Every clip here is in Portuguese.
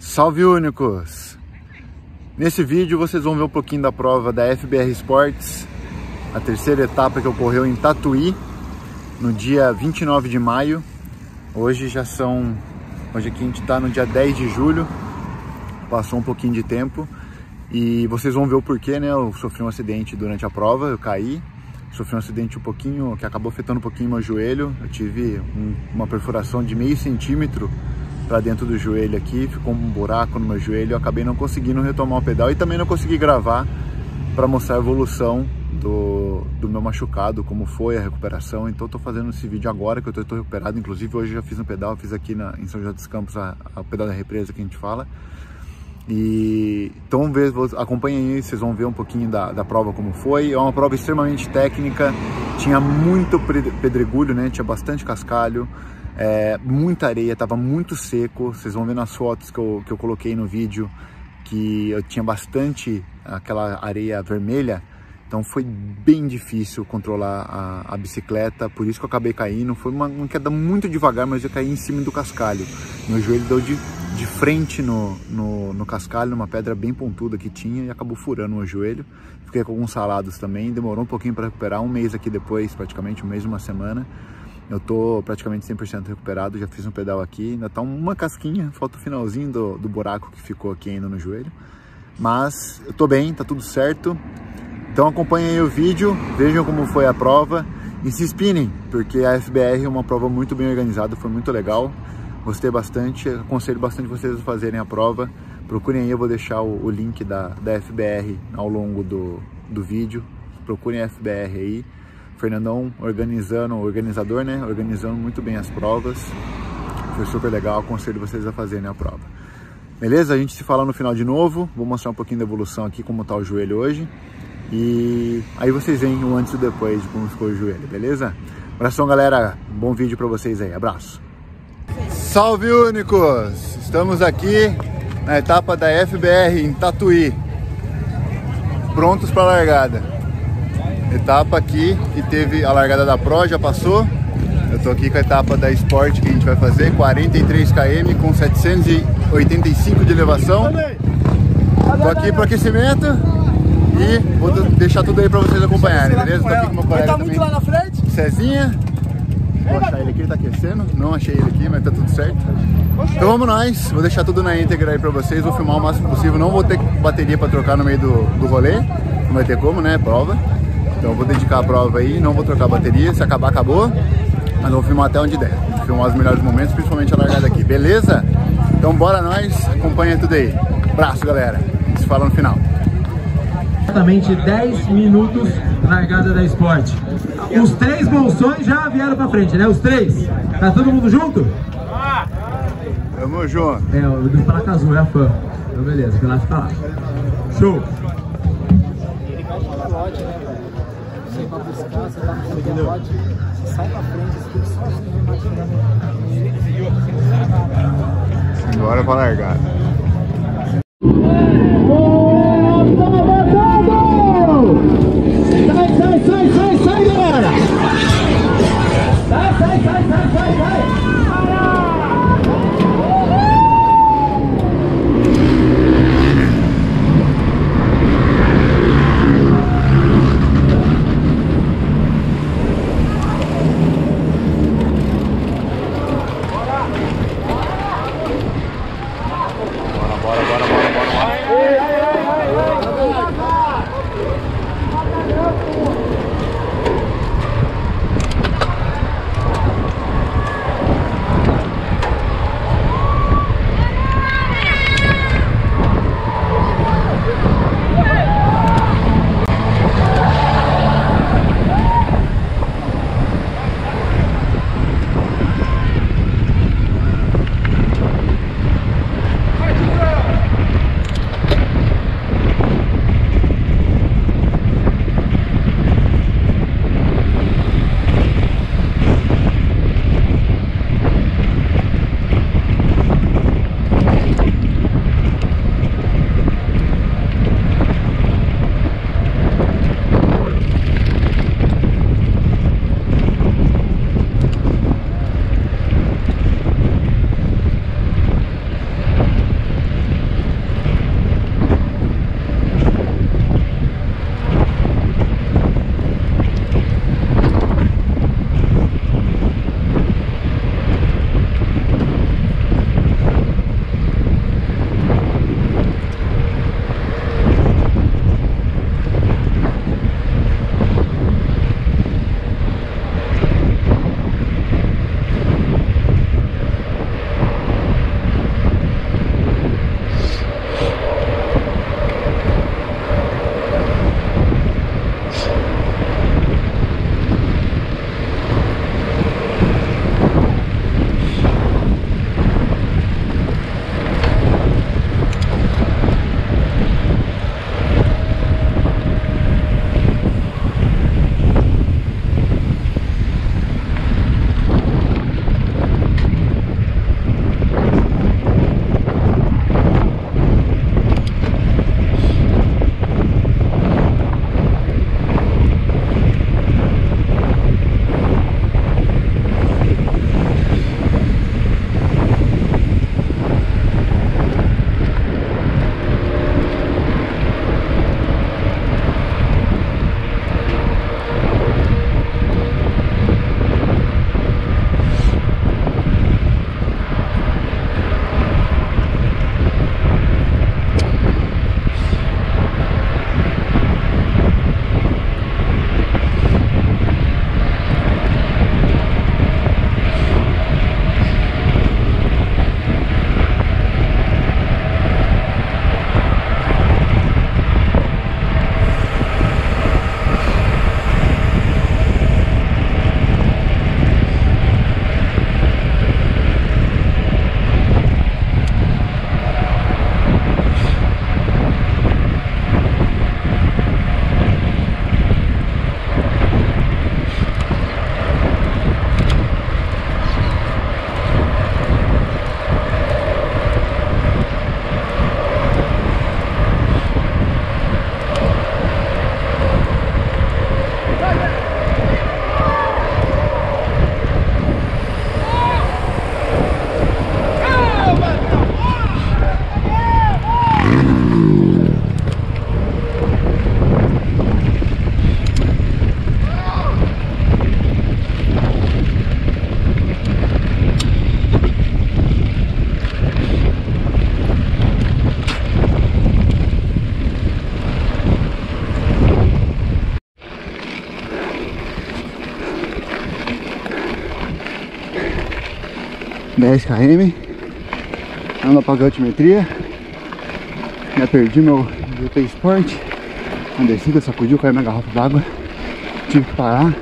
Salve únicos! Nesse vídeo vocês vão ver um pouquinho da prova da FBR Sports, a terceira etapa que ocorreu em Tatuí, no dia 29 de maio. Hoje já são, hoje aqui a gente está no dia 10 de julho, passou um pouquinho de tempo e vocês vão ver o porquê, né? Eu sofri um acidente durante a prova, eu caí, sofri um acidente um pouquinho, que acabou afetando um pouquinho meu joelho, eu tive um, uma perfuração de meio centímetro para dentro do joelho aqui, ficou um buraco no meu joelho, eu acabei não conseguindo retomar o pedal e também não consegui gravar para mostrar a evolução do, do meu machucado, como foi a recuperação, então estou fazendo esse vídeo agora que eu estou recuperado, inclusive hoje já fiz um pedal, fiz aqui na, em São José dos Campos a, a pedal da represa que a gente fala, e então acompanhem aí, vocês vão ver um pouquinho da, da prova como foi. É uma prova extremamente técnica, tinha muito pedregulho, né? Tinha bastante cascalho, é, muita areia, estava muito seco. Vocês vão ver nas fotos que eu, que eu coloquei no vídeo que eu tinha bastante aquela areia vermelha. Então foi bem difícil controlar a, a, bicicleta, por isso que eu acabei caindo. Foi uma, uma, queda muito devagar, mas eu caí em cima do cascalho. Meu joelho deu de, de frente no, no, no cascalho, numa pedra bem pontuda que tinha e acabou furando o joelho. Fiquei com alguns salados também, demorou um pouquinho para recuperar, um mês aqui depois, praticamente um mês, uma semana. Eu tô praticamente 100% recuperado, já fiz um pedal aqui, ainda tá uma casquinha, falta o finalzinho do, do buraco que ficou aqui ainda no joelho. Mas eu tô bem, tá tudo certo. Então acompanhem aí o vídeo, vejam como foi a prova e se inspirem, porque a FBR é uma prova muito bem organizada, foi muito legal. Gostei bastante, aconselho bastante vocês a fazerem a prova. Procurem aí, eu vou deixar o, o link da, da FBR ao longo do, do vídeo. Procurem a FBR aí. Fernandão organizando, organizador, né? Organizando muito bem as provas. Foi super legal, aconselho vocês a fazerem a prova. Beleza? A gente se fala no final de novo. Vou mostrar um pouquinho da evolução aqui, como tá o joelho hoje. E aí vocês veem o antes e depois de como ficou o joelho, beleza? Abração, galera. Bom vídeo para vocês aí. Abraço. Salve, únicos! Estamos aqui na etapa da FBR em Tatuí. Prontos para largada. Etapa aqui que teve a largada da Pro, já passou. Eu tô aqui com a etapa da Sport que a gente vai fazer, 43 km com 785 de elevação. Tô aqui para aquecimento e vou deixar tudo aí para vocês acompanharem, beleza? Tô aqui com meu colega tá muito lá na frente? Cezinha. Vou achar ele aqui, ele tá aquecendo. Não achei ele aqui, mas tá tudo certo. Então vamos nós. Vou deixar tudo na íntegra aí pra vocês. Vou filmar o máximo possível. Não vou ter bateria pra trocar no meio do, do rolê. Não vai ter como, né? Prova. Então vou dedicar a prova aí. Não vou trocar bateria. Se acabar, acabou. Mas vou filmar até onde der. Vou filmar os melhores momentos, principalmente a largada aqui. Beleza? Então bora nós. Acompanha tudo aí. Abraço, galera. A se fala no final exatamente 10 minutos largada da Sport. Os três bolsões já vieram pra frente, né? Os três. Tá todo mundo junto? Tamo junto. É, o do placa azul, é a fã. Então beleza, que lá fica lá. Show! Sai pra frente, sozinho, Bora pra largar. 10 km. Ando apagar a altimetria. Já perdi meu GP Sport. Na descida, sacudiu, caiu minha garrafa d'água. Tive que parar.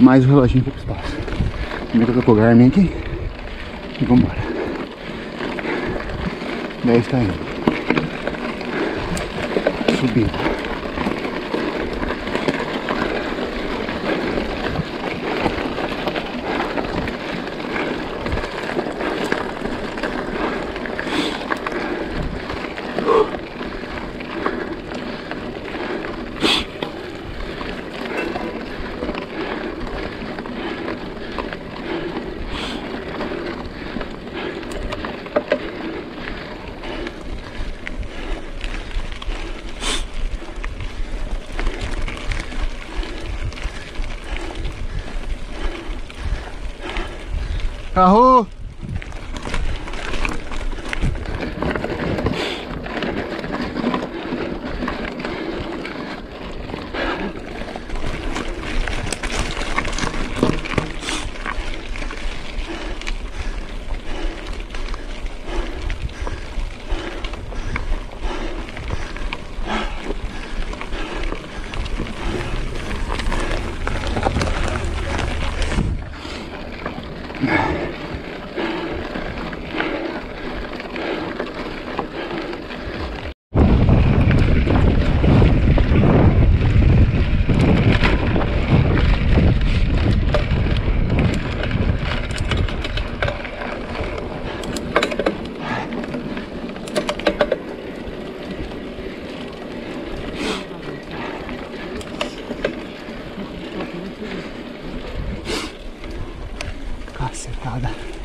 Mais o reloginho foi pro espaço. Primeiro que eu tô Garmin aqui. E vambora. 10 km. Subida. 好的。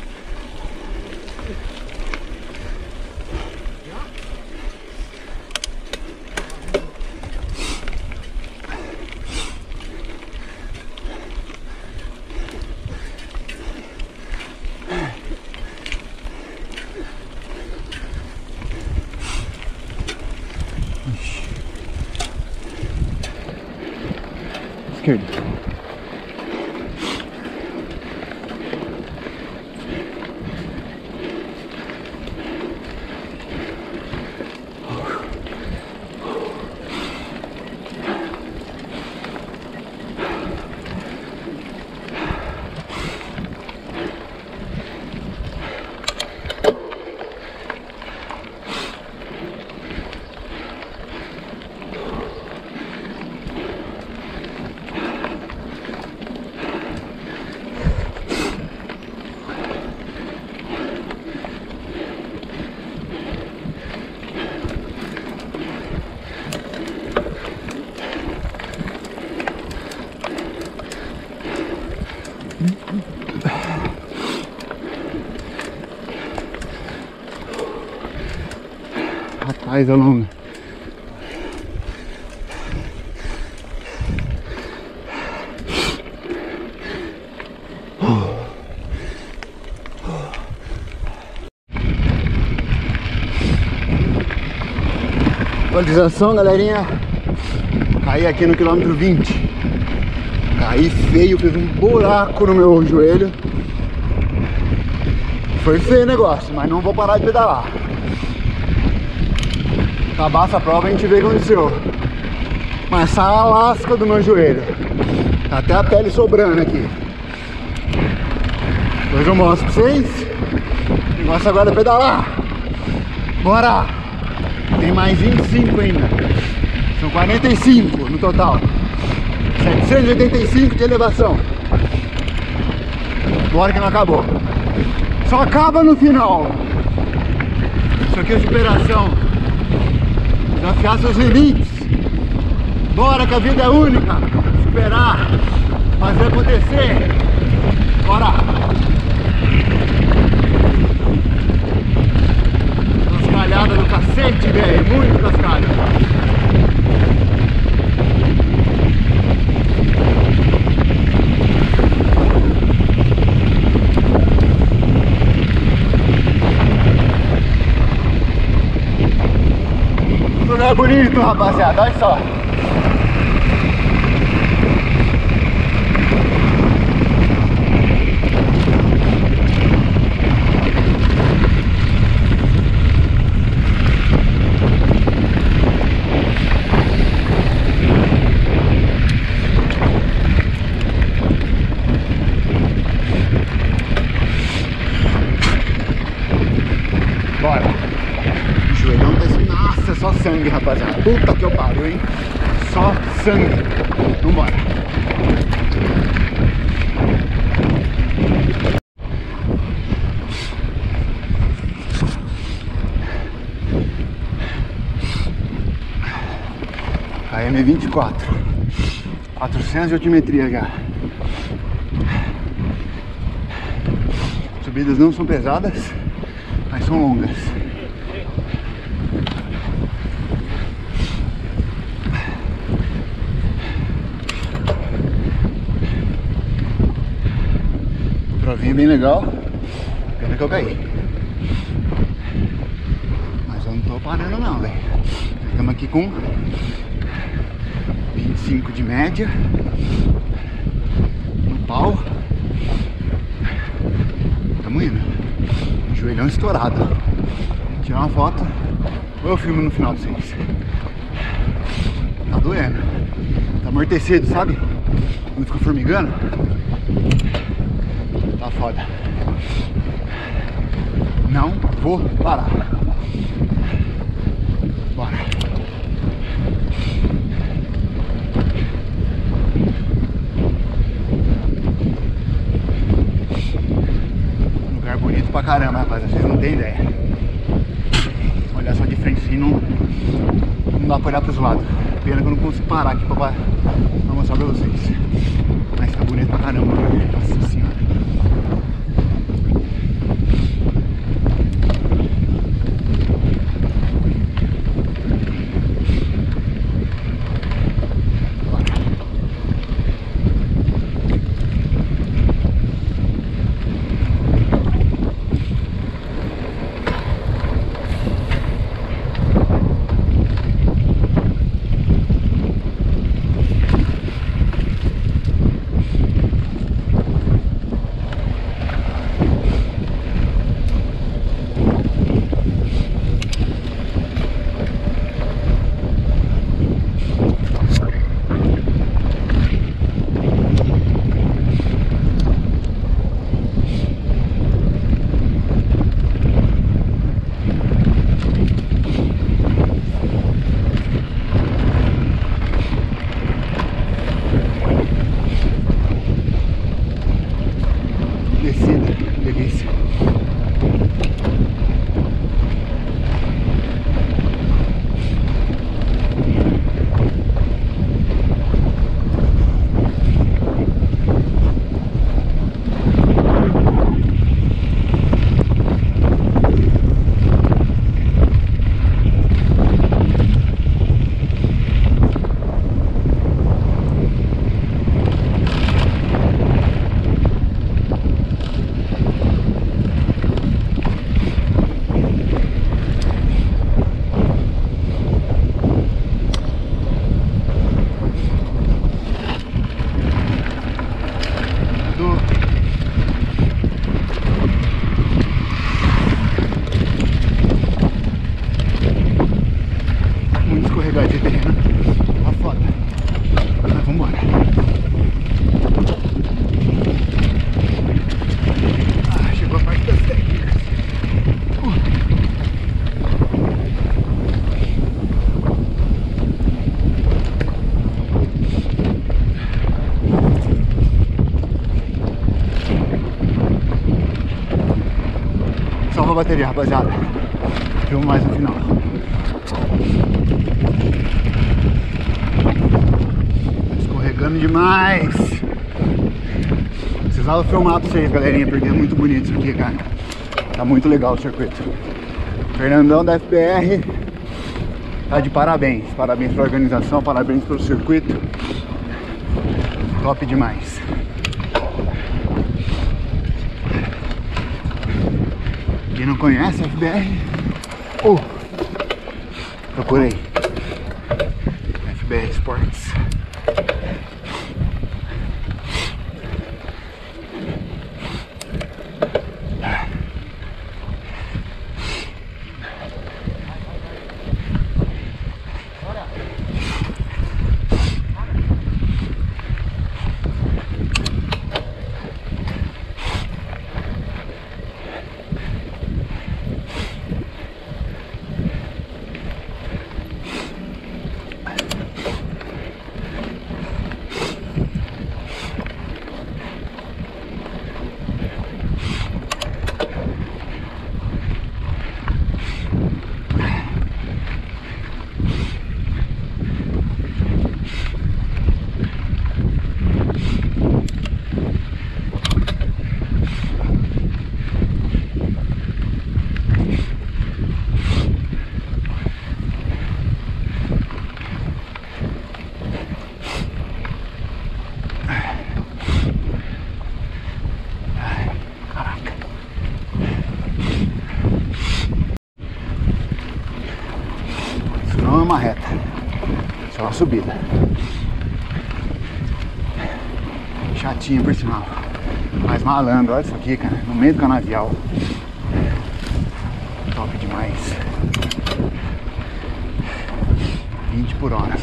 Rapaz, é longa. Atualização, galerinha. Caí aqui no quilômetro 20. Caí feio, fez um buraco no meu joelho. Foi feio o negócio, mas não vou parar de pedalar. Acabar essa prova a gente vê o que aconteceu. Mas essa a lasca do meu joelho. Tá até a pele sobrando aqui. Depois eu mostro pra vocês. O negócio agora é pedalar. Bora! Tem mais 25 ainda. São 45 no total. 785 de elevação. Bora que não acabou. Só acaba no final. Isso aqui é superação. Desafiar seus limites. Bora que a vida é única. Superar. Fazer acontecer. Bora. Cascalhada no cacete, velho. Muito cascalho. lugar bonito, rapaziada. Olha só. sangue, rapaziada. Puta que eu pariu, hein? Só sangue. Vambora. KM24 400 de altimetria já Subidas não são pesadas Mas são longas. Provinha bem legal. Pena que eu caí? Mas eu não tô parando não, velho. Estamos aqui com 25 de média. No pau. Tamo indo joelhão estourado. Tirar uma foto. Ou eu filmo no final de vocês. Tá doendo. Tá amortecido, sabe? quando fica formigando. Tá foda. Não vou parar bora pra caramba, rapaziada. Vocês não têm ideia. Olhar só de frente assim não, não dá pra olhar pros lados. Pena que eu não consigo parar aqui pra, pra mostrar pra vocês. Mas fica bonito pra caramba. Nossa a bateria, rapaziada. Filmo mais no final. Escorregando demais. Precisava filmar pra vocês, galerinha, porque é muito bonito isso aqui, cara. Tá muito legal o circuito. Fernandão da FBR tá de parabéns. Parabéns pela organização, parabéns pelo circuito. Top demais. Quem não conhece FBR, oh, procurei. FBR subida. Chatinho por sinal. Mas malandro, olha isso aqui, cara. No meio do canavial. Top demais. 20 por hora,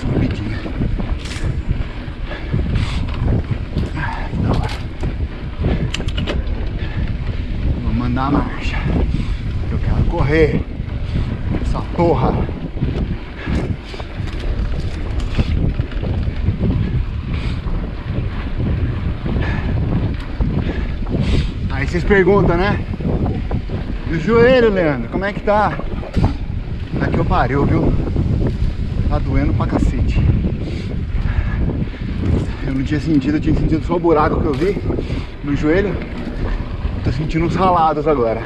hora. Vou mandar a marcha. Eu quero correr. Essa porra. Aí vocês perguntam, né? E o joelho, Leandro, como é que tá? Aqui eu pariu, viu? Tá doendo pra cacete. Eu não tinha sentido, eu tinha sentido só o buraco que eu vi no joelho. Tô sentindo uns ralados agora.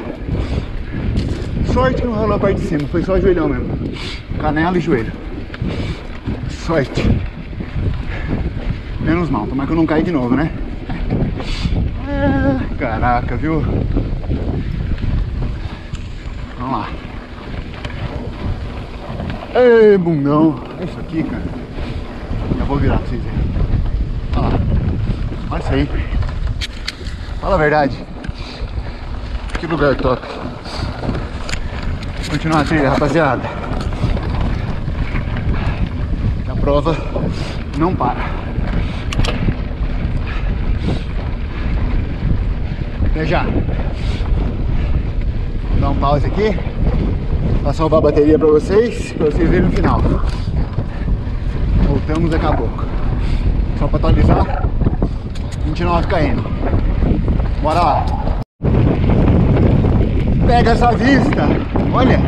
Sorte que não ralou a parte de cima, foi só o joelhão mesmo. Canela e joelho. Sorte. Menos mal, tomara que eu não caia de novo, né? Caraca, viu? Vamos lá. Ei, bundão. É isso aqui, cara. Já vou virar pra vocês verem. Olha lá. Olha isso aí. Fala a verdade. Que lugar top. Continuar a trilha, rapaziada. A prova não para. Até já. Vou dar um pause aqui. Pra salvar a bateria pra vocês, pra vocês verem no final. Voltamos daqui a pouco. Só pra atualizar. 29 km. Bora lá. Pega essa vista. Olha.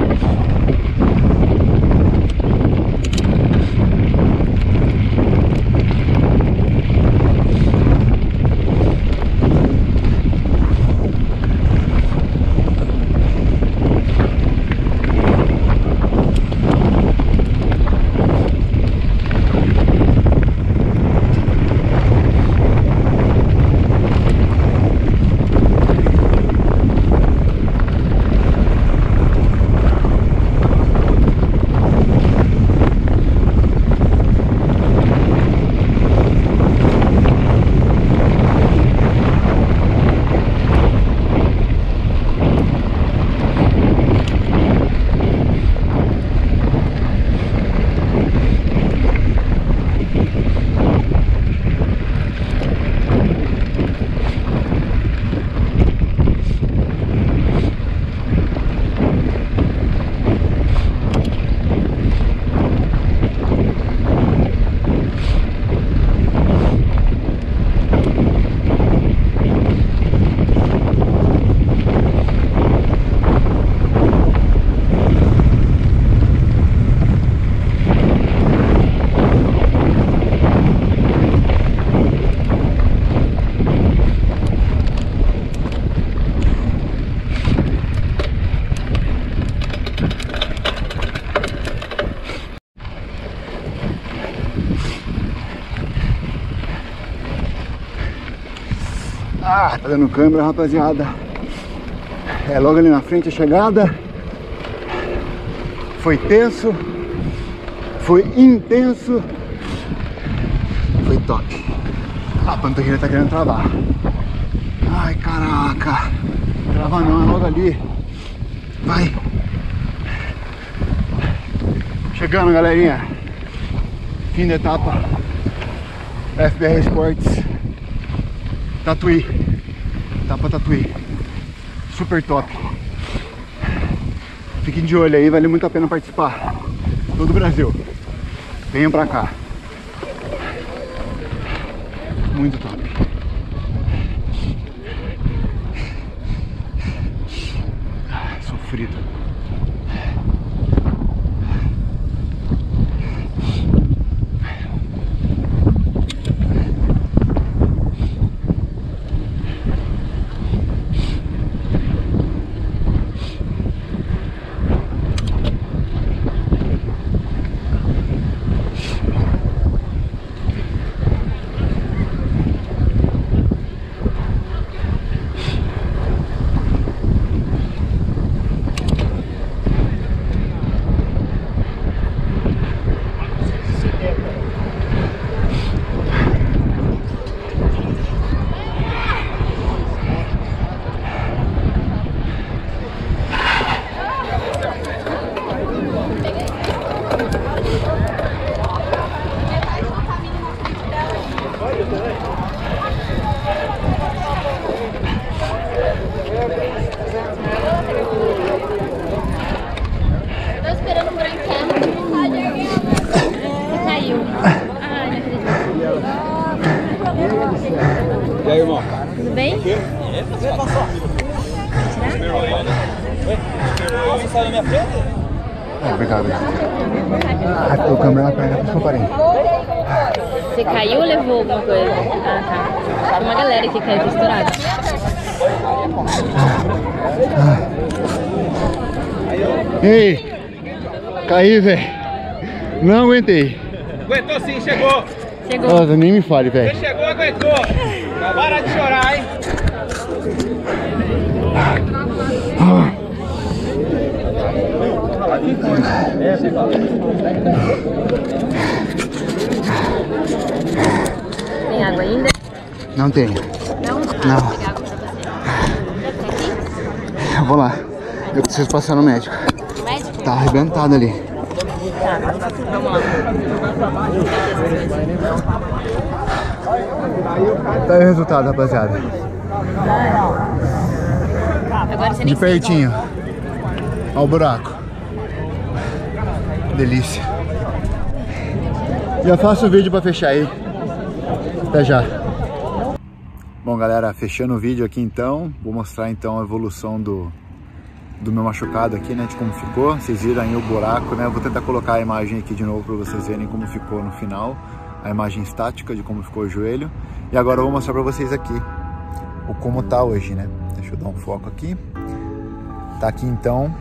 Dando câmera, rapaziada. É logo ali na frente a chegada. Foi tenso. Foi intenso. Foi top. A panturrilha tá querendo travar. Ai, caraca. Trava não, é logo ali. Vai. Chegando, galerinha. Fim da etapa. FBR Sports. Tatuí. Etapa Tatuí. Super top. Fiquem de olho aí, vale muito a pena participar. Todo o Brasil. Venham pra cá. Muito top. Obrigado. Ah, o câmera na perna, por isso que eu parei. Você caiu ou levou alguma coisa? Ah, tá. Tem uma galera que caiu estourada. Ei, caí, velho. Não aguentei. Aguentou sim, chegou. Chegou. Nossa, nem me fale, velho. chegou, aguentou. Para de chorar, hein? Tem água ainda? Não tem. Não? Não. Eu vou lá. Eu preciso passar no médico. Médico? Tá arrebentado ali. Tá. Vamos lá. Tá aí o resultado, rapaziada. Agora você De pertinho. Olha o buraco. Delícia. Já faço o vídeo pra fechar aí. Até já. Bom, galera, fechando o vídeo aqui então, vou mostrar então a evolução do, do meu machucado aqui, né, de como ficou. Vocês viram aí o buraco, né? Eu vou tentar colocar a imagem aqui de novo para vocês verem como ficou no final, a imagem estática de como ficou o joelho. E agora eu vou mostrar para vocês aqui o como tá hoje, né? Deixa eu dar um foco aqui. Tá aqui então,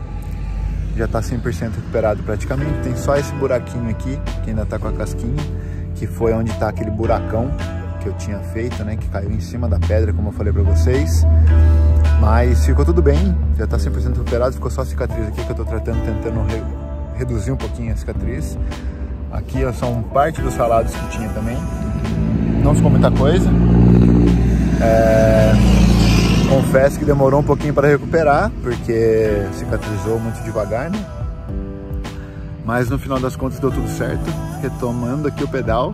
já tá 100% recuperado praticamente. Tem só esse buraquinho aqui, que ainda tá com a casquinha, que foi onde tá aquele buracão que eu tinha feito, né? Que caiu em cima da pedra, como eu falei pra vocês. Mas ficou tudo bem, já tá 100% recuperado. Ficou só a cicatriz aqui que eu tô tratando, tentando re reduzir um pouquinho a cicatriz. Aqui são parte dos ralados que tinha também. Não ficou muita coisa. É... Confesso que demorou um pouquinho para recuperar, porque cicatrizou muito devagar, né? Mas no final das contas deu tudo certo. Retomando aqui o pedal.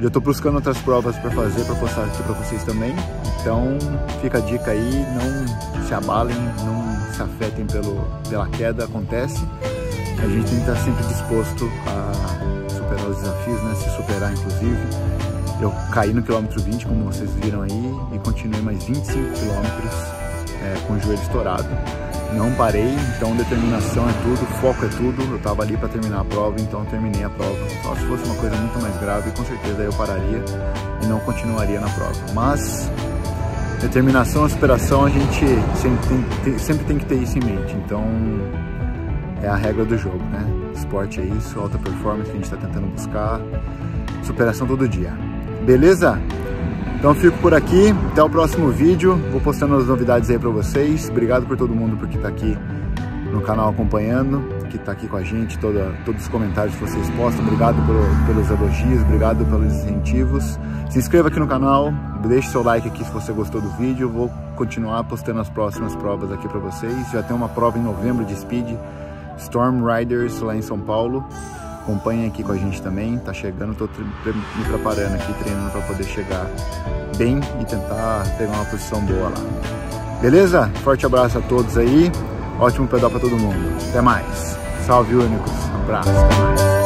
Já estou buscando outras provas para fazer, para postar aqui para vocês também. Então fica a dica aí, não se abalem, não se afetem pelo, pela queda, acontece. A gente tem que estar sempre disposto a superar os desafios, né? Se superar inclusive. Eu caí no quilômetro 20, como vocês viram aí, e continuei mais 25 quilômetros é, com o joelho estourado. Não parei, então determinação é tudo, foco é tudo. Eu estava ali para terminar a prova, então terminei a prova. Só se fosse uma coisa muito mais grave, com certeza eu pararia e não continuaria na prova. Mas determinação, superação, a gente sempre tem, sempre tem que ter isso em mente. Então é a regra do jogo, né? Esporte é isso, alta performance que a gente está tentando buscar, superação todo dia. Beleza? Então fico por aqui, até o próximo vídeo, vou postando as novidades aí para vocês. Obrigado por todo mundo porque tá aqui no canal acompanhando, que tá aqui com a gente, toda, todos os comentários que vocês postam. Obrigado pelo, pelos elogios, obrigado pelos incentivos. Se inscreva aqui no canal, deixe seu like aqui se você gostou do vídeo. Vou continuar postando as próximas provas aqui para vocês. Já tem uma prova em novembro de Speed, Storm Riders lá em São Paulo. Acompanhem aqui com a gente também, tá chegando, tô me preparando aqui, treinando para poder chegar bem e tentar pegar uma posição boa lá. Beleza? Forte abraço a todos aí, ótimo pedal para todo mundo. Até mais. Salve, Únicos. Um abraço, até mais.